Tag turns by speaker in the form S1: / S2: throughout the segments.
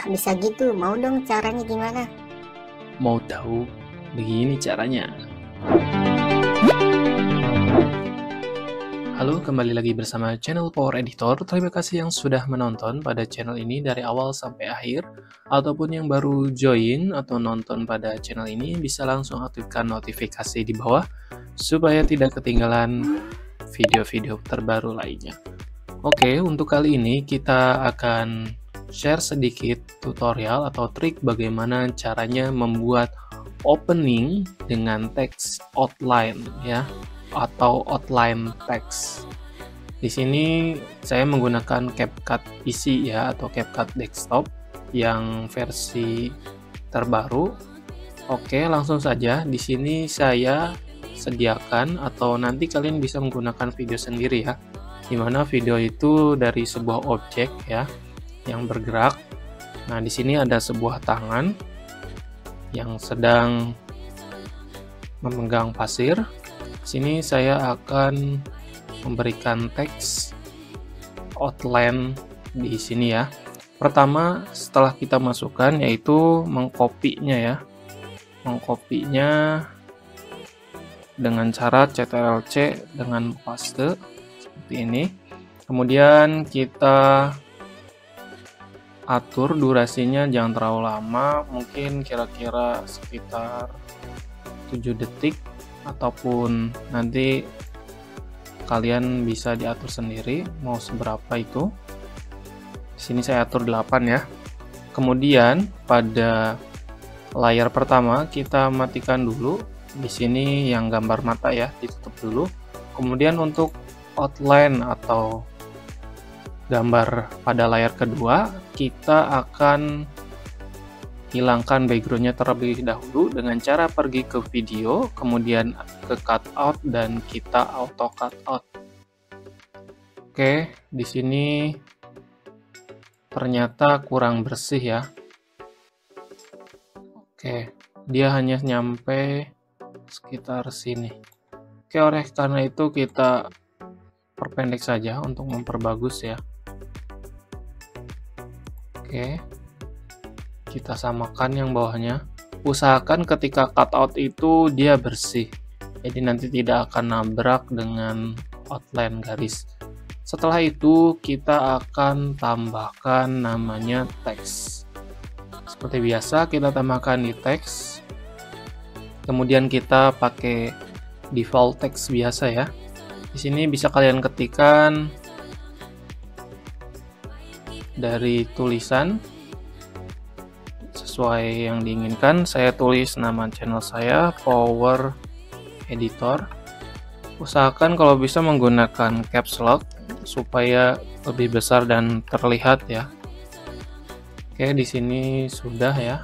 S1: Wah, bisa gitu. Mau dong caranya gimana?
S2: Mau tahu? Begini caranya. Halo, kembali lagi bersama channel Power Editor. Terima kasih yang sudah menonton pada channel ini dari awal sampai akhir. Ataupun yang baru join atau nonton pada channel ini, bisa langsung aktifkan notifikasi di bawah supaya tidak ketinggalan video-video terbaru lainnya. Oke, untuk kali ini kita akan share sedikit tutorial atau trik bagaimana caranya membuat opening dengan teks outline ya atau outline text. Di sini saya menggunakan CapCut PC ya atau CapCut desktop yang versi terbaru. Oke, langsung saja di sini saya sediakan atau nanti kalian bisa menggunakan video sendiri ya. Di mana video itu dari sebuah objek ya yang bergerak. Nah, di sini ada sebuah tangan yang sedang memegang pasir sini saya akan memberikan teks outline di sini ya. Pertama, setelah kita masukkan yaitu mengkopinya ya. Mengkopinya dengan cara CTRL-C dengan paste seperti ini. Kemudian kita atur durasinya jangan terlalu lama, mungkin kira-kira sekitar 7 detik ataupun nanti kalian bisa diatur sendiri mau seberapa itu. Di sini saya atur 8 ya. Kemudian pada layar pertama kita matikan dulu. Di sini yang gambar mata ya, ditutup dulu. Kemudian untuk outline atau gambar pada layar kedua, kita akan hilangkan backgroundnya terlebih dahulu dengan cara pergi ke video, kemudian ke cutout dan kita auto cutout. Oke, di sini ternyata kurang bersih ya. Oke, dia hanya nyampe sekitar sini. Oke, oleh karena itu kita perpendek saja untuk memperbagus ya. Oke. Kita samakan yang bawahnya. Usahakan ketika cutout itu dia bersih. Jadi nanti tidak akan nabrak dengan outline garis. Setelah itu kita akan tambahkan namanya teks. Seperti biasa kita tambahkan di teks. Kemudian kita pakai default text biasa ya. Di sini bisa kalian ketikkan dari tulisan. Sesuai yang diinginkan saya tulis nama channel saya power editor. Usahakan kalau bisa menggunakan caps lock supaya lebih besar dan terlihat ya. Oke di sini sudah ya.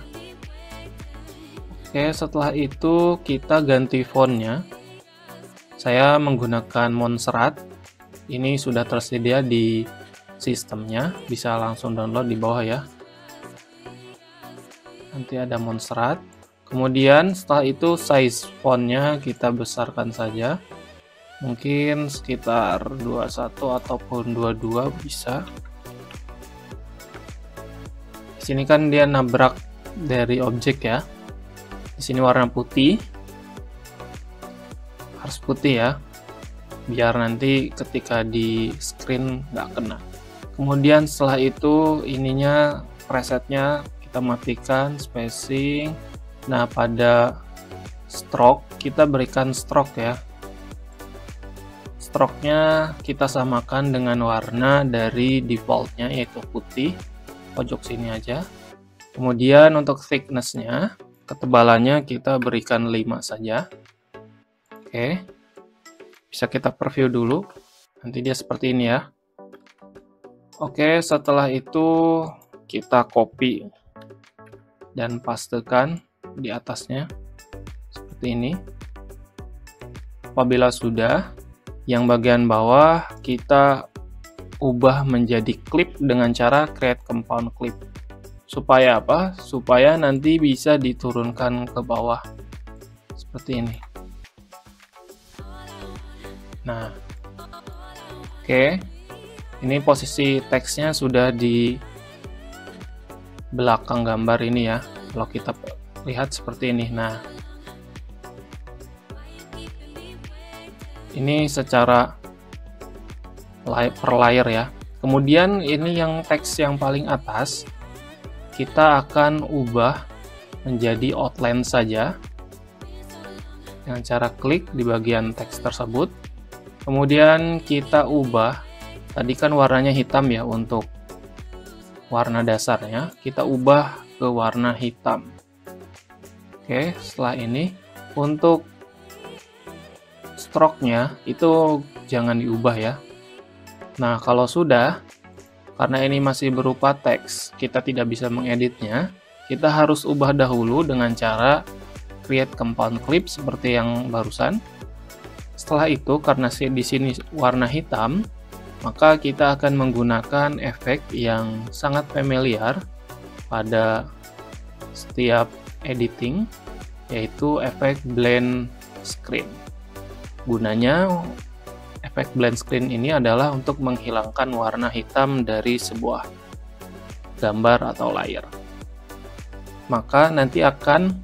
S2: Oke setelah itu kita ganti fontnya. Saya menggunakan Montserrat ini sudah tersedia di sistemnya bisa langsung download di bawah ya. Nanti ada monstrat kemudian setelah itu size fontnya kita besarkan saja. Mungkin sekitar 21 ataupun 22 bisa. Di sini kan dia nabrak dari objek ya. Di sini warna putih. Harus putih ya. Biar nanti ketika di screen nggak kena kemudian setelah itu ininya presetnya kita matikan spacing. Nah pada stroke kita berikan stroke ya. Stroke-nya kita samakan dengan warna dari defaultnya yaitu putih. Pojok sini aja. Kemudian untuk thickness-nya ketebalannya kita berikan 5 saja. Oke. Bisa kita preview dulu. Nanti dia seperti ini ya oke setelah itu kita copy dan pastekan di atasnya. Seperti ini. Apabila sudah yang bagian bawah kita ubah menjadi clip dengan cara create compound clip. Supaya apa? supaya nanti bisa diturunkan ke bawah. Seperti ini. Nah oke. okay. Ini posisi teksnya sudah di belakang gambar ini ya. Kalau kita lihat seperti ini. Nah, ini secara per layer ya. Kemudian ini yang teks yang paling atas kita akan ubah menjadi outline saja dengan cara klik di bagian teks tersebut. Kemudian kita ubah, tadi kan warnanya hitam ya untuk warna dasarnya, kita ubah ke warna hitam. Oke, setelah ini untuk stroke-nya itu jangan diubah ya. Nah, kalau sudah, karena ini masih berupa teks, kita tidak bisa mengeditnya, kita harus ubah dahulu dengan cara create compound clip seperti yang barusan. Setelah itu, karena di sini warna hitam, maka kita akan menggunakan efek yang sangat familiar pada setiap editing, yaitu efek blend screen. Gunanya, efek blend screen ini adalah untuk menghilangkan warna hitam dari sebuah gambar atau layer maka nanti akan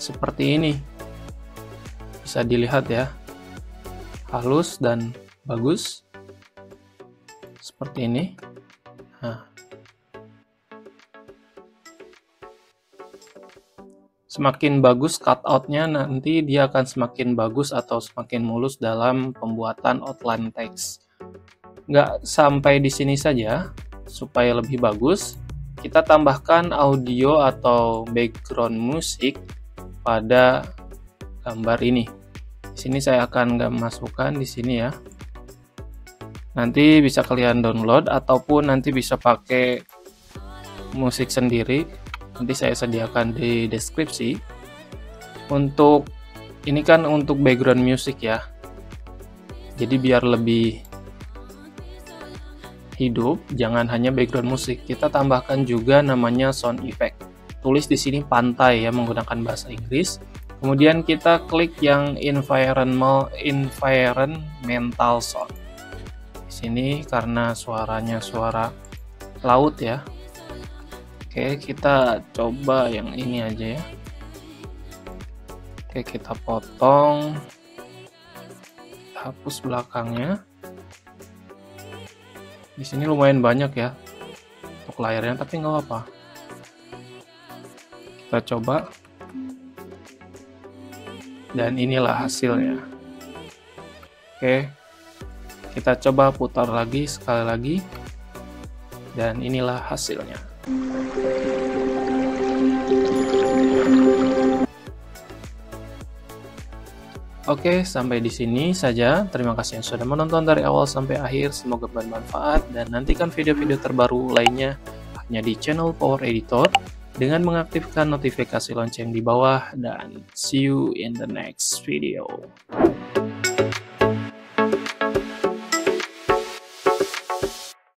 S2: seperti ini. Bisa dilihat ya, halus dan bagus. Seperti ini. Nah. Semakin bagus cutout-nya, nanti dia akan semakin bagus atau semakin mulus dalam pembuatan outline text. Nggak sampai di sini saja, supaya lebih bagus, kita tambahkan audio atau background musik pada gambar ini. Di sini saya akan nggak masukkan di sini ya. Nanti bisa kalian download ataupun nanti bisa pakai musik sendiri. Nanti saya sediakan di deskripsi. Untuk ini kan untuk background music ya. Jadi biar lebih hidup, jangan hanya background musik. Kita tambahkan juga namanya sound effect. Tulis di sini pantai ya menggunakan bahasa Inggris. Kemudian kita klik yang environmental environmental sound. Sini karena suaranya suara laut ya. Oke, kita coba yang ini aja ya. Oke, kita potong. Hapus belakangnya di sini lumayan banyak ya untuk layarnya tapi nggak apa kita coba dan inilah hasilnya oke kita coba putar lagi sekali lagi dan inilah hasilnya Oke, sampai di sini saja. Terima kasih yang sudah menonton dari awal sampai akhir. Semoga bermanfaat dan nantikan video-video terbaru lainnya hanya di channel Power Editor dengan mengaktifkan notifikasi lonceng di bawah dan see you in the next video.